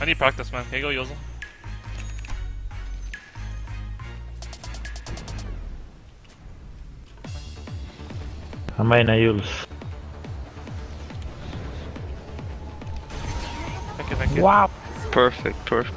I need practice, man. Here you go, Yozel. in a Yules. Thank you, thank you. Wow! Perfect, perfect.